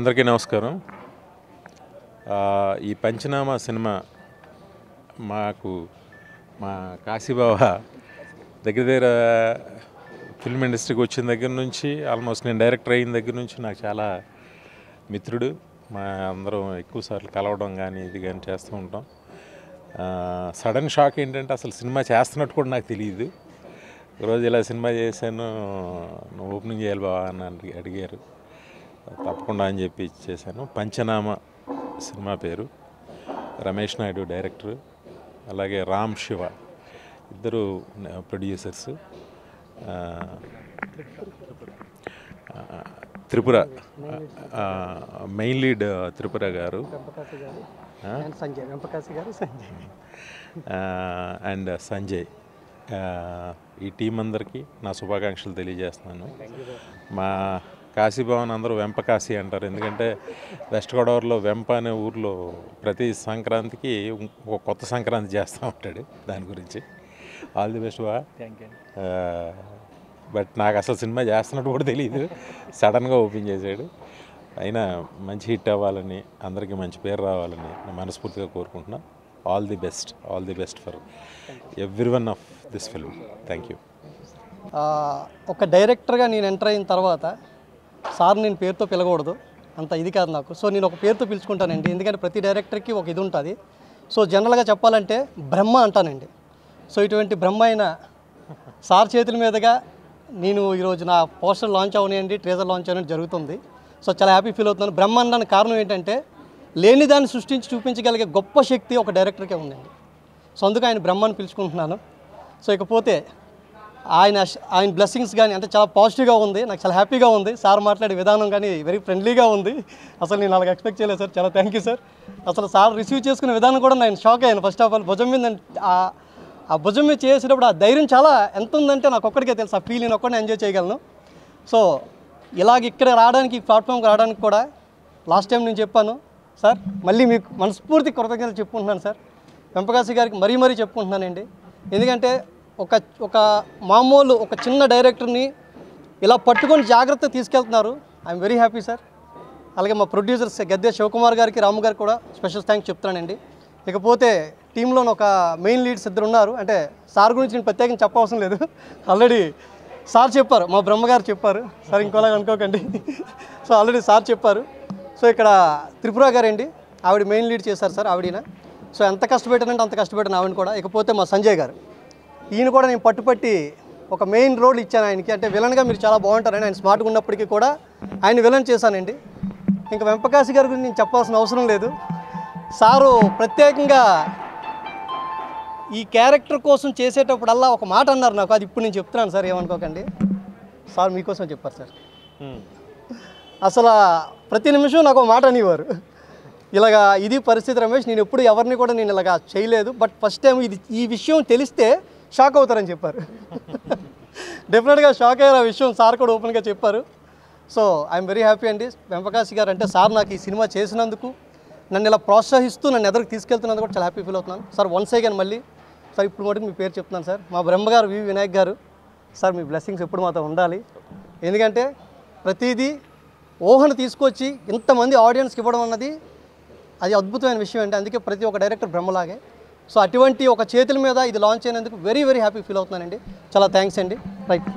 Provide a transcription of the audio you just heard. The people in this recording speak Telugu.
అందరికీ నమస్కారం. ఈ పంచనామా సినిమా మాకు మా కాశీబావ దగ్గర దగ్గర ఫిల్మ్ ఇండస్ట్రీకి వచ్చిన దగ్గర నుంచి ఆల్మోస్ట్ నేను డైరెక్టర్ అయిన దగ్గర నుంచి నాకు చాలా మిత్రుడు. మా అందరం ఎక్కువ సార్లు కలవడం కానీ ఇది కానీ చేస్తూ ఉంటాం. సడన్ షాక్ ఏంటంటే అసలు సినిమా చేస్తున్నట్టు కూడా నాకు తెలియదు. రోజు ఇలా సినిమా చేశాను నువ్వు ఓపెనింగ్ చేయాలి బావా అని అడిగారు. తప్పకుండా అని చెప్పి చేశాను పంచనామ సినిమా పేరు. రమేష్ నాయుడు డైరెక్టర్ అలాగే రామ్ శివ ఇద్దరు producers. Tripura main lead Tripura గారు. అండ్ సంజయ్. ఈ టీం అందరికీ నా శుభాకాంక్షలు తెలియజేస్తున్నాను. మా కాశీభవన్ అందరూ వెంప కాశీ అంటారు. ఎందుకంటే వెస్ట్ గోదావరిలో వెంప అనే ఊర్లో ప్రతి సంక్రాంతికి ఒక కొత్త సంక్రాంతి చేస్తూ ఉంటాడు దాని గురించి. ఆల్ ది బెస్ట్ బా. బట్ నాకు అసలు సినిమా చేస్తున్నట్టు కూడా తెలియదు సడన్గా ఓపెన్ చేశాడు. అయినా మంచి హిట్ అవ్వాలని అందరికీ మంచి పేరు రావాలని నేను మనస్ఫూర్తిగా కోరుకుంటున్నా. All the best all the best for every one of this film. Thank you ఆ, ఒక డైరెక్టర్గా నేను ఎంటర్ అయిన తర్వాత సార్ నేను పేరుతో పిలకూడదు అంత ఇది కాదు నాకు. సో నేను ఒక పేరుతో పిలుచుకుంటానండి. ఎందుకంటే ప్రతి డైరెక్టర్కి ఒక ఇది ఉంటుంది. సో జనరల్గా చెప్పాలంటే బ్రహ్మ అంటానండి. సో ఇటువంటి బ్రహ్మ అయిన సార్ చేతుల మీదుగా నేను ఈరోజు నా పోస్టర్ లాంచ్ అవనియండి ట్రేజర్ లాంచ్ అవని జరుగుతుంది. సో చాలా హ్యాపీ ఫీల్ అవుతున్నాను. బ్రహ్మ అనడానికి కారణం ఏంటంటే లేని దాన్ని సృష్టించి చూపించగలిగే గొప్ప శక్తి ఒక డైరెక్టర్కే ఉందండి. సో అందుకు ఆయన బ్రహ్మని పిలుచుకుంటున్నాను. సో ఇకపోతే ఆయన ఆయన బ్లెస్సింగ్స్ కానీ అంటే చాలా పాజిటివ్గా ఉంది. నాకు చాలా హ్యాపీగా ఉంది. సార్ మాట్లాడే విధానం కానీ వెరీ ఫ్రెండ్లీగా ఉంది. అసలు నేను అలాగ ఎక్స్పెక్ట్ చేయలేదు సార్. చాలా థ్యాంక్ యూ సార్ అసలు సార్ రిసీవ్ చేసుకునే విధానం కూడా నేను షాక్ అయ్యాను. ఫస్ట్ ఆఫ్ ఆల్ భుజం మీద ఆ- ఆ భుజం మీద చేసేటప్పుడు ఆ ధైర్యం చాలా ఎంత ఉందంటే నాకు ఒక్కడికే తెలుసు. ఆ ఫీల్ నేను ఒక్కడిని ఎంజాయ్ చేయగలను. సో ఇలాగ ఇక్కడ రావడానికి ఈ ప్లాట్ఫామ్కి రావడానికి కూడా లాస్ట్ టైం నేను చెప్పాను. సార్ మళ్ళీ మీకు మనస్ఫూర్తి కృతజ్ఞతలు చెప్పుకుంటున్నాను సార్ వెంపకాశి గారికి మరీ మరీ చెప్పుకుంటున్నానండి. ఎందుకంటే ఒక ఒక మామూలు ఒక చిన్న డైరెక్టర్ని ఇలా పట్టుకొని జాగ్రత్త తీసుకెళ్తున్నారు. ఐఎమ్ వెరీ హ్యాపీ సార్ అలాగే మా ప్రొడ్యూసర్స్ గద్దె శివకుమార్ గారికి రాము గారికి కూడా స్పెషల్ థ్యాంక్స్ చెప్తానండి ఇకపోతే టీంలో ఒక మెయిన్ లీడ్స్ ఇద్దరు ఉన్నారు. అంటే సార్ గురించి నేను ప్రత్యేకంగా చెప్పవసరం లేదు. ఆల్రెడీ సార్ చెప్పారు. మా బ్రహ్మగారు చెప్పారు. సార్ ఇంకోలాగా అనుకోకండి. సో ఆల్రెడీ సార్ చెప్పారు. సో ఇక్కడ త్రిపుర గారండి. ఆవిడ మెయిన్ లీడ్ చేశారు సార్ ఆవిడన. సో ఎంత కష్టపెట్టానంటే అంత కష్టపెట్టాను ఆవిడ కూడా. ఇకపోతే మా సంజయ్ గారు. ఈయన కూడా నేను పట్టుపట్టి ఒక మెయిన్ రోల్ ఇచ్చాను ఆయనకి. అంటే విలన్గా మీరు చాలా బాగుంటారని ఆయన స్మార్ట్గా ఉన్నప్పటికీ కూడా ఆయన విలన్ చేశానండి. ఇంకా వెంపకాశి గారి గురించి నేను చెప్పాల్సిన అవసరం లేదు. సారు ప్రత్యేకంగా ఈ క్యారెక్టర్ కోసం చేసేటప్పుడల్లా ఒక మాట అన్నారు నాకు. అది ఇప్పుడు నేను చెప్తున్నాను సార్ ఏమనుకోకండి. సార్ మీకోసం చెప్పారు సార్. అసలు ప్రతి నిమిషం నాకు ఒక మాట అనేవారు. ఇలాగా ఇది పరిస్థితి రమేష్ నేను ఎప్పుడు ఎవరిని కూడా నేను ఇలాగా చేయలేదు. బట్ ఫస్ట్ టైం ఇది ఈ విషయం తెలిస్తే షాక్ అవుతారని చెప్పారు. డెఫినెట్గా షాక్ అయ్యారు ఆ విషయం సార్ కూడా ఓపెన్గా చెప్పారు. సో ఐఎమ్ వెరీ హ్యాపీ అండి. వెంపకాశి గారు అంటే సార్ నాకు ఈ సినిమా చేసినందుకు నన్ను ఇలా ప్రోత్సహిస్తూ నన్ను ఎదురుకు తీసుకెళ్తున్నందుకు కూడా చాలా హ్యాపీ ఫీల్ అవుతున్నాను. సార్ వన్స్ అగైన్ మళ్ళీ సార్ ఇప్పుడు మటుకు మీ పేరు చెప్తున్నాను సార్. మా బ్రహ్మగారు వి వినాయక్ గారు సార్ మీ బ్లెస్సింగ్స్ ఎప్పుడు మాతో ఉండాలి. ఎందుకంటే ప్రతిదీ ఊహను తీసుకొచ్చి ఇంతమంది ఆడియన్స్కి ఇవ్వడం అన్నది అది అద్భుతమైన విషయం అంటే అందుకే ప్రతి ఒక్క డైరెక్టర్ బ్రహ్మలాగే. సో అటువంటి ఒక చేతుల మీద ఇది లాంచ్ అయినందుకు వెరీ వెరీ హ్యాపీ ఫీల్ అవుతున్నానండి చాలా థ్యాంక్స్ అండి. రైట్